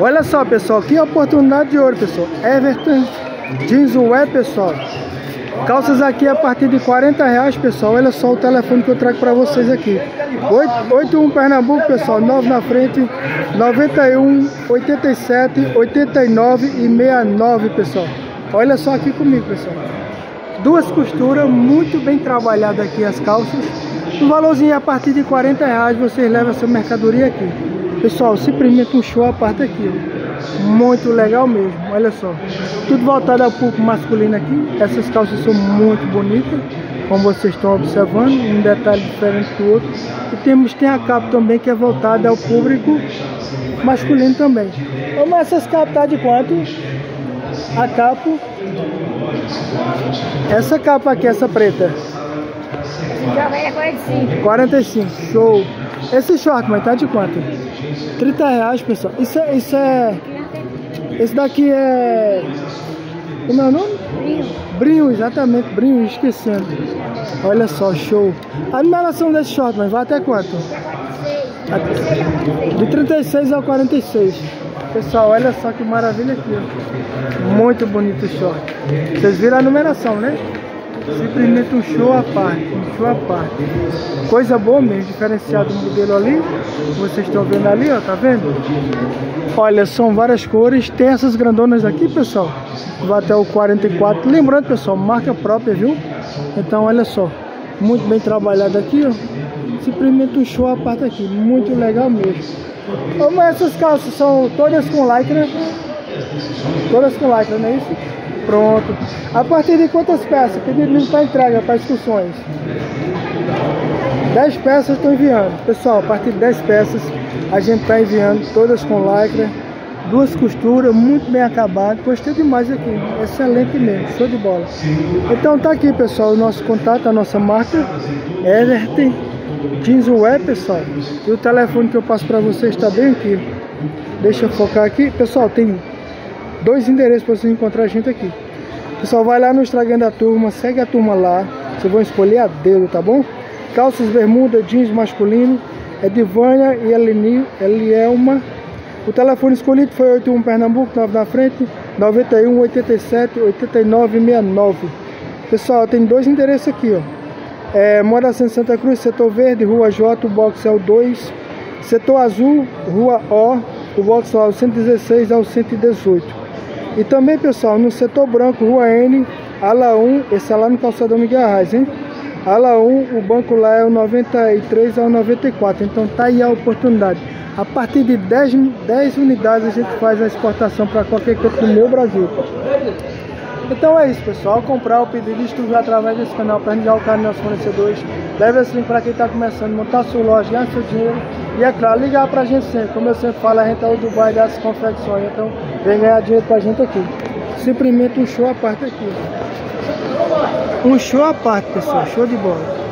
Olha só, pessoal, que oportunidade de ouro, pessoal. Everton Jeans Web, pessoal. Calças aqui a partir de 40 reais, pessoal. Olha só o telefone que eu trago para vocês aqui. 81 Pernambuco, pessoal. 9 na frente. 91 87 89 e 69, pessoal. Olha só aqui comigo, pessoal. Duas costuras, muito bem trabalhada aqui as calças. Um valorzinho a partir de 40 reais, vocês levam a sua mercadoria aqui. Pessoal, simplesmente um show a parte aqui. Muito legal mesmo, olha só. Tudo voltado ao público masculino aqui. Essas calças são muito bonitas, como vocês estão observando, um detalhe diferente do outro. E temos tem a capa também que é voltada ao público masculino também. Vamos essas capas tá de quanto? A capa. Essa capa aqui, essa preta. Já vai 45. 45, show. Esse short, mas tá de quanto? 30 reais, pessoal. Isso é. Isso é. Esse daqui é. Como é o nome? Brinho. Brinho, exatamente, brinho, esquecendo. Olha só, show. A numeração desse short, mas vai até quanto? De 36 ao 46. Pessoal, olha só que maravilha aqui. Muito bonito o short. Vocês viram a numeração, né? Simplesmente um show à parte, um show à parte. Coisa boa mesmo, diferenciado do modelo ali. Vocês estão vendo ali, ó, tá vendo? Olha, são várias cores. Tem essas grandonas aqui, pessoal. Vai até o 44. Lembrando, pessoal, marca própria, viu? Então, olha só. Muito bem trabalhado aqui, ó. Simplesmente um show à parte aqui. Muito legal mesmo. Como essas calças são todas com lycra. Todas com lycra, não é isso? Pronto. A partir de quantas peças? Pedido livre para entrega, para excursões. 10 peças estou enviando. Pessoal, a partir de 10 peças a gente está enviando, todas com lycra. Duas costuras, muito bem acabado. Gostei demais aqui. Excelente mesmo, show de bola. Então tá aqui, pessoal, o nosso contato, a nossa marca. Everton Jeans Web, pessoal. E o telefone que eu passo para vocês está bem aqui. Deixa eu focar aqui. Pessoal, tem dois endereços para vocês encontrar a gente aqui. Pessoal, vai lá no Instagram da turma, segue a turma lá. Vocês vão escolher a dedo, tá bom? Calças, bermuda, jeans masculino. É de Vânia e Eleni, Elielma. O telefone escolhido foi 81 Pernambuco, 9 na frente, 91 87 89 69. Pessoal, tem dois endereços aqui, ó. É, Santa Cruz, setor verde, Rua J, o box é o 2. Setor azul, Rua O, o box é o 116 ao 118. E também, pessoal, no setor branco, Rua N, ala 1, esse é lá no calçadão Miguel Arraes, hein? Ala 1, o banco lá é o 93 ao 94, então tá aí a oportunidade. A partir de 10, 10 unidades a gente faz a exportação para qualquer canto do meu Brasil. Então é isso, pessoal. Comprar o pedido distribuir através desse canal para enviar o carro nos fornecedores. Leve esse link para quem está começando a montar sua loja, ganhar seu dinheiro. E é claro, ligar para a gente sempre. Como eu sempre falo, a gente é o Dubai das confecções. Então vem ganhar dinheiro para a gente aqui. Simplesmente um show à parte aqui. Um show à parte, pessoal. Show de bola.